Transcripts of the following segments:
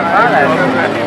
Sahara.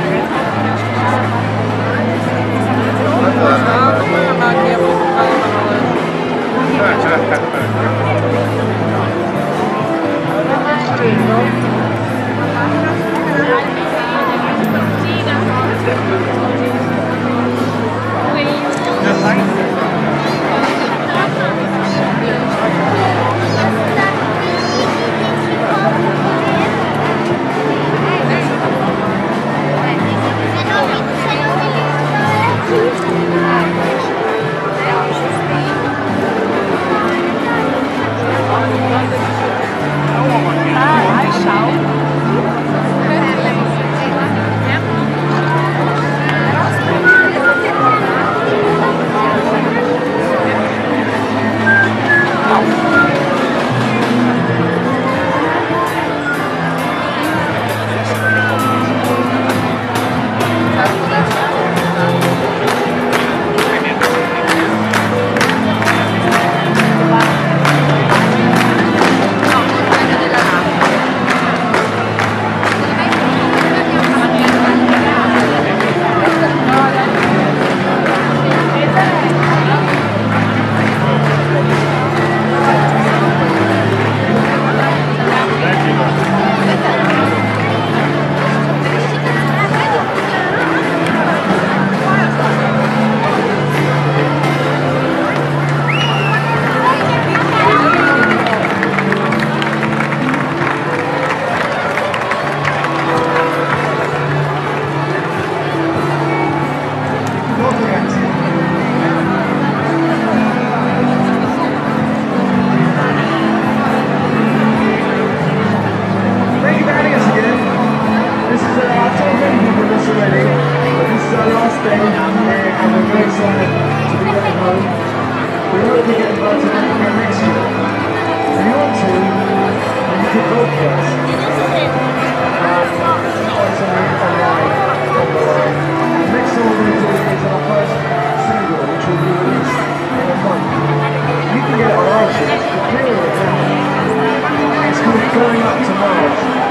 Thank last day here and we're very excited to be home. We hope we get invited back again next year. If you want to, you can vote for us. Do is our first single, which will be released in a month. You can get it on iTunes, it's out. Going Up to